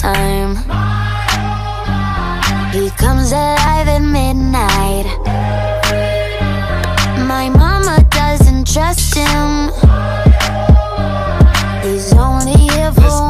time. He comes alive at midnight. My mama doesn't trust him. He's only here for.